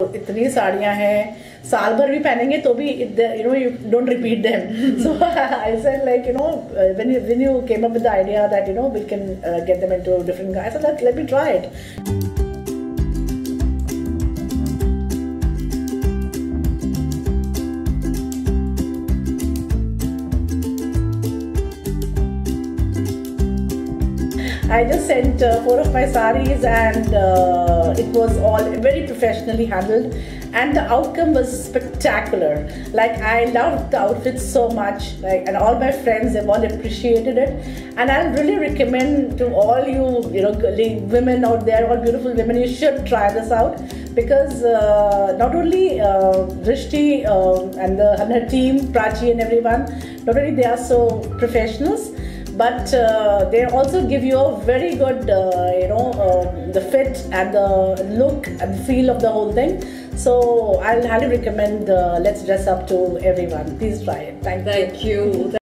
इतनी साड़ियाँ हैं। साल भर भी पहनेंगे तो भी you know you don't repeat them so I said like you know when you when you came up with the idea that you know we can get them into different I let me try it I just sent uh, four of my saris and uh, it was all very professionally handled. And the outcome was spectacular. Like I loved the outfits so much. Like and all my friends have all appreciated it. And I really recommend to all you you know women out there all beautiful women you should try this out. Because uh, not only uh, Rishti uh, and the and her team Prachi and everyone not only they are so professionals but uh, they also give you a very good uh, you know uh, the fit and the look and feel of the whole thing. So i'll highly recommend uh, LetsDressUp to everyone. Please try it. Thank, thank you, you.